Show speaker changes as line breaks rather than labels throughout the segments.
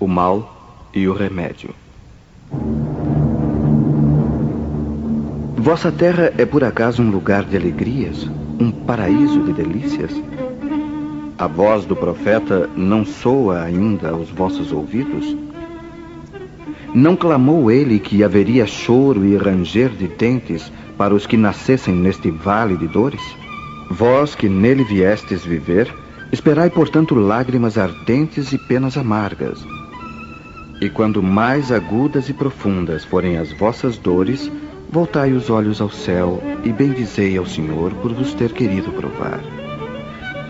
o mal e o remédio. Vossa terra é por acaso um lugar de alegrias, um paraíso de delícias? A voz do profeta não soa ainda aos vossos ouvidos? Não clamou ele que haveria choro e ranger de dentes para os que nascessem neste vale de dores? Vós que nele viestes viver, esperai, portanto, lágrimas ardentes e penas amargas. E quando mais agudas e profundas forem as vossas dores, voltai os olhos ao céu e bendizei ao Senhor por vos ter querido provar.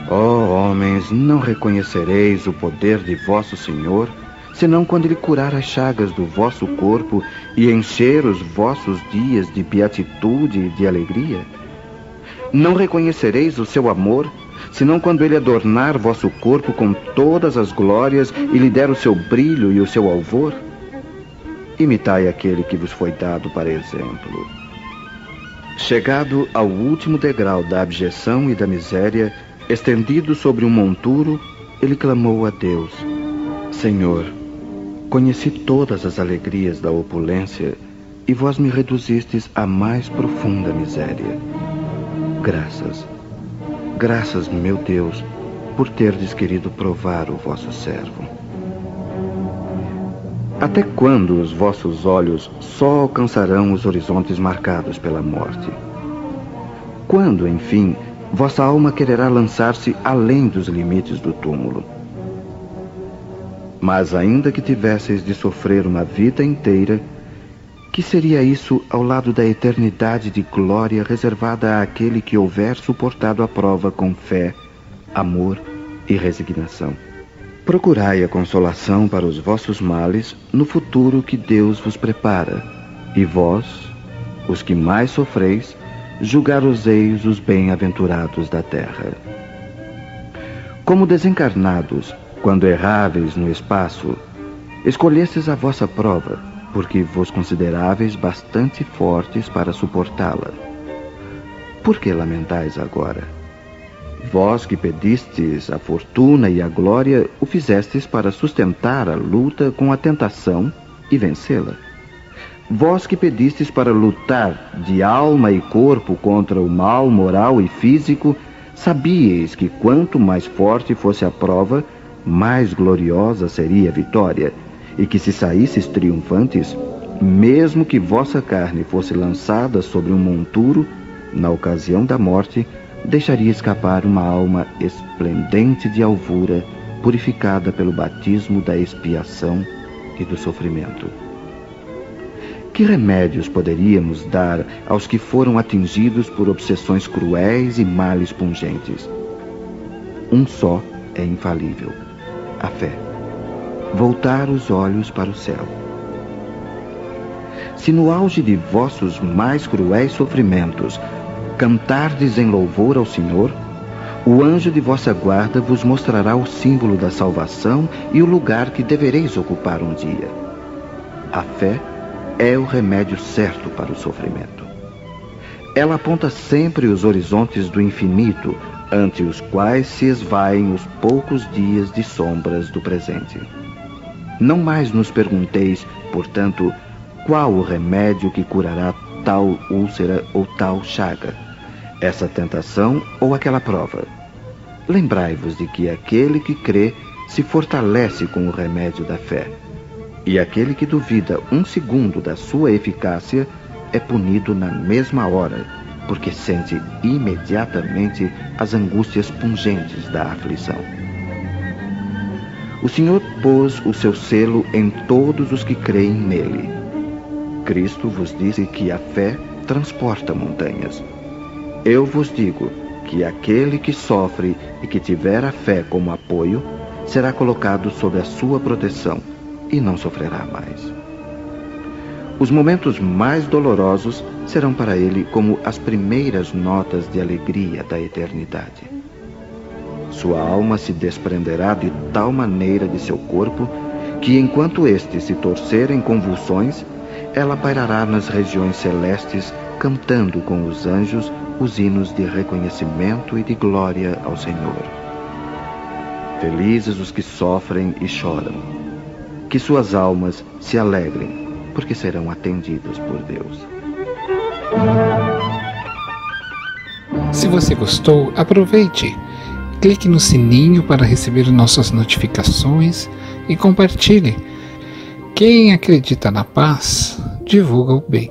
Ó oh, homens, não reconhecereis o poder de vosso Senhor, senão quando ele curar as chagas do vosso corpo e encher os vossos dias de beatitude e de alegria? Não reconhecereis o seu amor, senão quando ele adornar vosso corpo com todas as glórias e lhe der o seu brilho e o seu alvor? Imitai aquele que vos foi dado para exemplo. Chegado ao último degrau da abjeção e da miséria, Estendido sobre um monturo, ele clamou a Deus: Senhor, conheci todas as alegrias da opulência e vós me reduzistes à mais profunda miséria. Graças, graças, meu Deus, por terdes querido provar o vosso servo. Até quando os vossos olhos só alcançarão os horizontes marcados pela morte? Quando, enfim, vossa alma quererá lançar-se além dos limites do túmulo. Mas ainda que tivesseis de sofrer uma vida inteira, que seria isso ao lado da eternidade de glória reservada àquele que houver suportado a prova com fé, amor e resignação? Procurai a consolação para os vossos males no futuro que Deus vos prepara, e vós, os que mais sofreis, julgar-os-eis os bem-aventurados da terra. Como desencarnados, quando erráveis no espaço, escolhestes a vossa prova, porque vos consideráveis bastante fortes para suportá-la. Por que lamentais agora? Vós que pedistes a fortuna e a glória, o fizestes para sustentar a luta com a tentação e vencê-la. Vós que pedistes para lutar de alma e corpo contra o mal moral e físico, sabíeis que quanto mais forte fosse a prova, mais gloriosa seria a vitória, e que se saísseis triunfantes, mesmo que vossa carne fosse lançada sobre um monturo, na ocasião da morte, deixaria escapar uma alma esplendente de alvura, purificada pelo batismo da expiação e do sofrimento. Que remédios poderíamos dar aos que foram atingidos por obsessões cruéis e males pungentes? Um só é infalível: a fé. Voltar os olhos para o céu. Se no auge de vossos mais cruéis sofrimentos cantardes em louvor ao Senhor, o anjo de vossa guarda vos mostrará o símbolo da salvação e o lugar que devereis ocupar um dia. A fé é o remédio certo para o sofrimento. Ela aponta sempre os horizontes do infinito, ante os quais se esvaem os poucos dias de sombras do presente. Não mais nos pergunteis, portanto, qual o remédio que curará tal úlcera ou tal chaga, essa tentação ou aquela prova. Lembrai-vos de que aquele que crê se fortalece com o remédio da fé e aquele que duvida um segundo da sua eficácia é punido na mesma hora, porque sente imediatamente as angústias pungentes da aflição. O Senhor pôs o seu selo em todos os que creem nele. Cristo vos disse que a fé transporta montanhas. Eu vos digo que aquele que sofre e que tiver a fé como apoio será colocado sob a sua proteção e não sofrerá mais. Os momentos mais dolorosos serão para ele como as primeiras notas de alegria da eternidade. Sua alma se desprenderá de tal maneira de seu corpo que, enquanto este se torcer em convulsões, ela pairará nas regiões celestes, cantando com os anjos os hinos de reconhecimento e de glória ao Senhor. Felizes os que sofrem e choram que suas almas se alegrem, porque serão atendidas por Deus.
Se você gostou, aproveite. Clique no sininho para receber nossas notificações e compartilhe. Quem acredita na paz, divulga o bem.